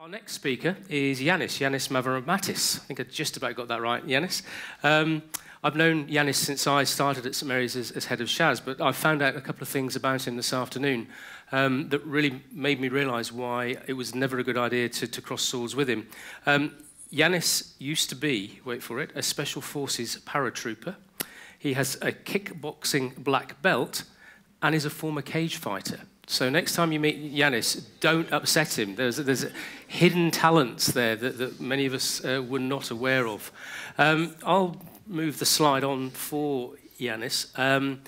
Our next speaker is Yiannis, Yiannis Mavrommatis. I think I just about got that right, Yiannis. Um, I've known Yiannis since I started at St Mary's as, as, head of Shaz, but I found out a couple of things about him this afternoon um, that really made me realise why it was never a good idea to, to cross swords with him. Um, Yiannis used to be, wait for it, a Special Forces paratrooper. He has a kickboxing black belt and is a former cage fighter. So next time you meet Yiannis, don't upset him. There's, there's hidden talents there that, that many of us uh, were not aware of. Um, I'll move the slide on for Yiannis. Um,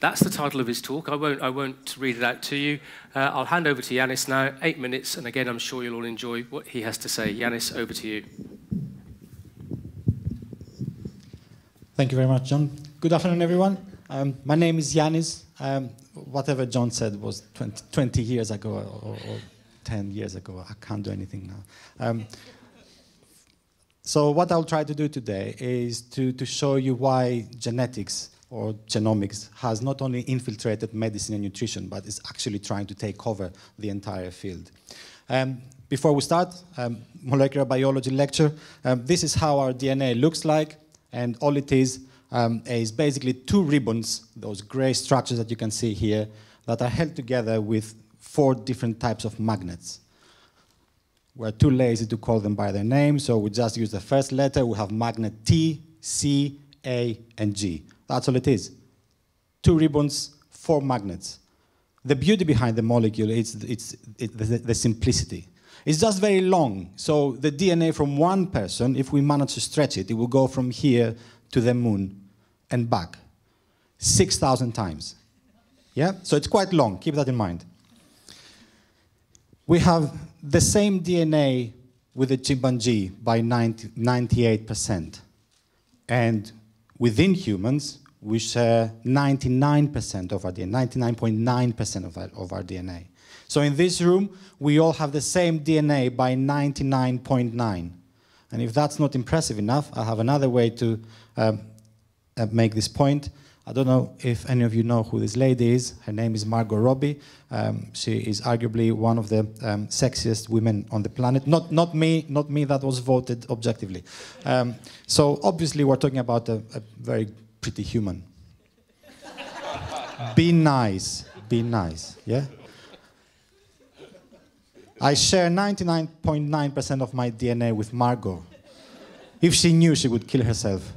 that's the title of his talk. I won't, I won't read it out to you. Uh, I'll hand over to Yiannis now, eight minutes, and again, I'm sure you'll all enjoy what he has to say. Yiannis, over to you. Thank you very much, John. Good afternoon, everyone. Um, my name is Yiannis. Um, whatever John said was 20, 20 years ago or, or, 10 years ago. I can't do anything now. Um, so what I'll try to do today is to, to show you why genetics or genomics has not only infiltrated medicine and nutrition, but is actually trying to take over the entire field. Um, before we start, um, molecular biology lecture, um, this is how our DNA looks like, and all it is um, is basically two ribbons, those gray structures that you can see here, that are held together with four different types of magnets. We're too lazy to call them by their name, so we just use the first letter. We have magnet T, C, A, and G. That's all it is. Two ribbons, four magnets. The beauty behind the molecule is it's, it's the, the simplicity. It's just very long. So the DNA from one person, if we manage to stretch it, it will go from here to the moon and back 6,000 times. Yeah? So it's quite long. Keep that in mind. We have the same DNA with the chimpanzee by 90, 98%. And within humans, we share 99% of our DNA, 99.9% of, of our DNA. So in this room, we all have the same DNA by 99.9. And if that's not impressive enough, I have another way to um, make this point. I don't know if any of you know who this lady is. Her name is Margot Robbie. Um, she is arguably one of the um, sexiest women on the planet. Not, not me, not me. That was voted objectively. Um, so obviously, we're talking about a, a very pretty human. be nice. Be nice. Yeah. I share 99.9% .9 of my DNA with Margot. If she knew, she would kill herself.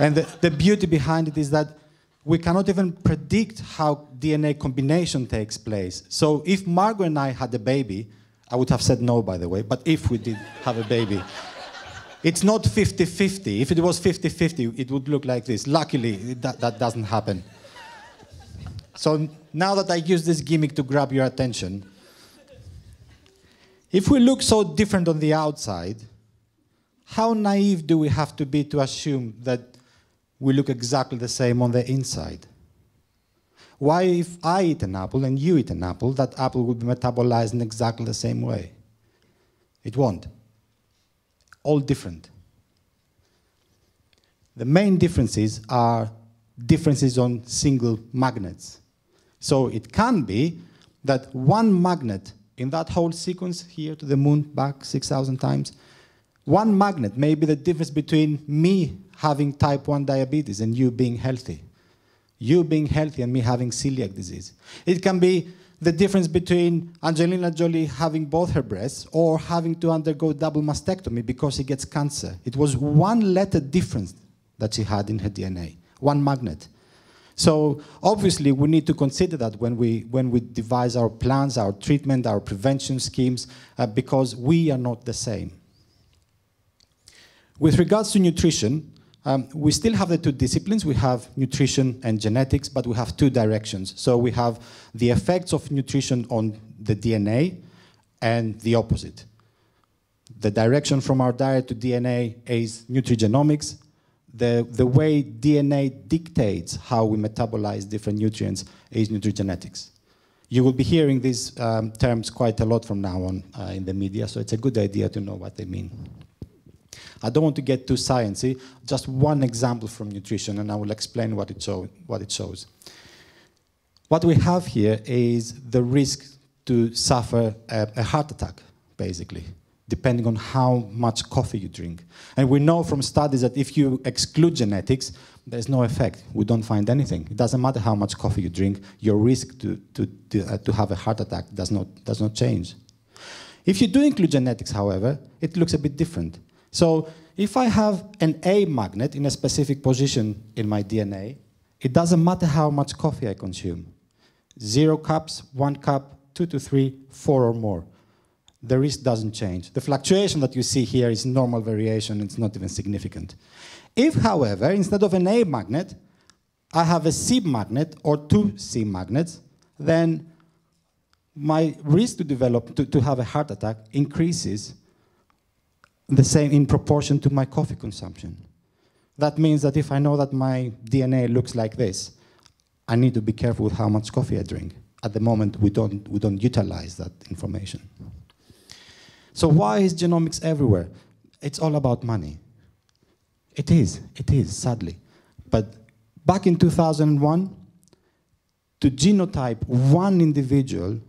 And the, the beauty behind it is that we cannot even predict how DNA combination takes place. So if Margot and I had a baby, I would have said no, by the way, but if we did have a baby, it's not 50 50. If it was 50 50, it would look like this. Luckily, that, that doesn't happen. So now that I use this gimmick to grab your attention, if we look so different on the outside, how naive do we have to be to assume that we look exactly the same on the inside. Why, if I eat an apple and you eat an apple, that apple will be metabolized in exactly the same way? It won't. All different. The main differences are differences on single magnets. So it can be that one magnet in that whole sequence here to the moon back 6,000 times, one magnet may be the difference between me having type 1 diabetes and you being healthy. You being healthy and me having celiac disease. It can be the difference between Angelina Jolie having both her breasts or having to undergo double mastectomy because she gets cancer. It was one letter difference that she had in her DNA, one magnet. So obviously we need to consider that when we, when we devise our plans, our treatment, our prevention schemes, uh, because we are not the same. With regards to nutrition, um, we still have the two disciplines. We have nutrition and genetics, but we have two directions. So we have the effects of nutrition on the DNA and the opposite. The direction from our diet to DNA is nutrigenomics. The, the way DNA dictates how we metabolize different nutrients is nutrigenetics. You will be hearing these um, terms quite a lot from now on uh, in the media, so it's a good idea to know what they mean. I don't want to get too sciencey, just one example from nutrition, and I will explain what it, show, what it shows. What we have here is the risk to suffer a, a heart attack, basically. depending on how much coffee you drink. And we know from studies that if you exclude genetics, there's no effect. We don't find anything. It doesn't matter how much coffee you drink, your risk to, to, to, uh, to have a heart attack does not, does not change. If you do include genetics, however, it looks a bit different. So if I have an A magnet in a specific position in my DNA, it doesn't matter how much coffee I consume. Zero cups, one cup, two to three, four or more. The risk doesn't change. The fluctuation that you see here is normal variation, it's not even significant. If, however, instead of an A magnet, I have a C magnet or two C magnets, then my risk to develop, to, to have a heart attack increases the same in proportion to my coffee consumption. That means that if I know that my DNA looks like this, I need to be careful with how much coffee I drink. At the moment, we don't, we don't utilize that information. So why is genomics everywhere? It's all about money. It is, it is, sadly. But back in 2001, to genotype one individual,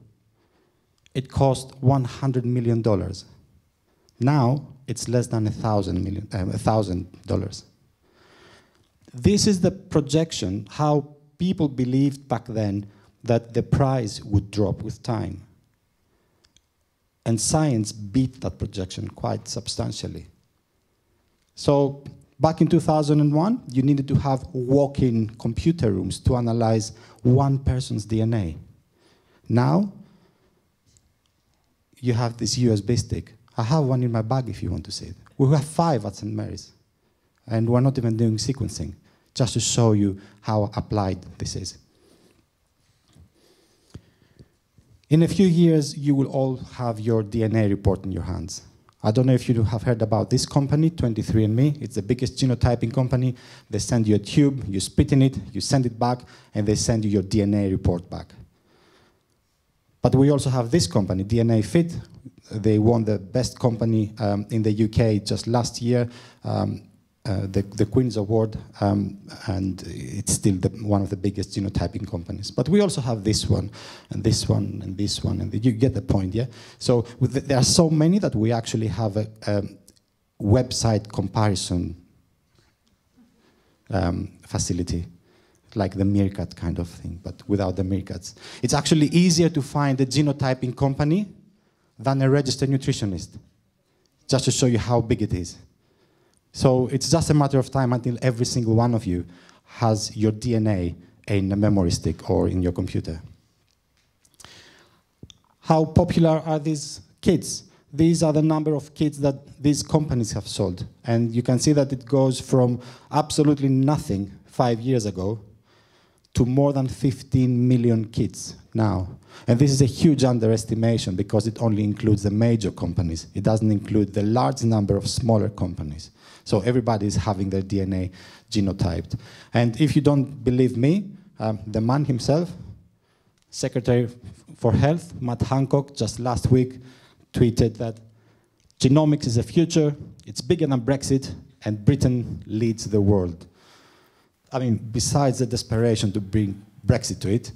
it cost $100 million. Now, it's less than $1,000. Um, $1, this is the projection, how people believed back then that the price would drop with time. And science beat that projection quite substantially. So back in 2001, you needed to have walk-in computer rooms to analyze one person's DNA. Now, you have this USB stick. I have one in my bag if you want to see it. We have five at St. Mary's. And we're not even doing sequencing, just to show you how applied this is. In a few years, you will all have your DNA report in your hands. I don't know if you have heard about this company, 23andMe. It's the biggest genotyping company. They send you a tube, you spit in it, you send it back, and they send you your DNA report back. But we also have this company, DNA Fit. They won the best company um, in the UK just last year. Um, uh, the, the Queen's Award, um, and it's still the, one of the biggest genotyping companies. But we also have this one, and this one, and this one, and you get the point, yeah? So the, there are so many that we actually have a, a website comparison um, facility, like the Meerkat kind of thing, but without the meerkats. It's actually easier to find a genotyping company than a registered nutritionist, just to show you how big it is. So it's just a matter of time until every single one of you has your DNA in a memory stick or in your computer. How popular are these kits? These are the number of kits that these companies have sold. And you can see that it goes from absolutely nothing five years ago to more than 15 million kids now. And this is a huge underestimation because it only includes the major companies. It doesn't include the large number of smaller companies. So everybody is having their DNA genotyped. And if you don't believe me, um, the man himself, Secretary for Health, Matt Hancock, just last week tweeted that genomics is the future, it's bigger than Brexit, and Britain leads the world. I mean, besides the desperation to bring Brexit to it,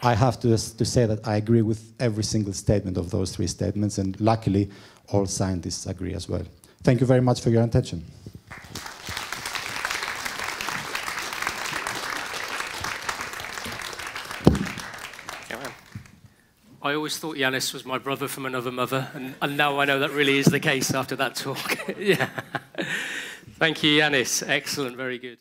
I have to, to say that I agree with every single statement of those three statements, and luckily, all scientists agree as well. Thank you very much for your attention. I always thought Yiannis was my brother from another mother, and, and now I know that really is the case after that talk. yeah. Thank you, Yiannis. Excellent, very good.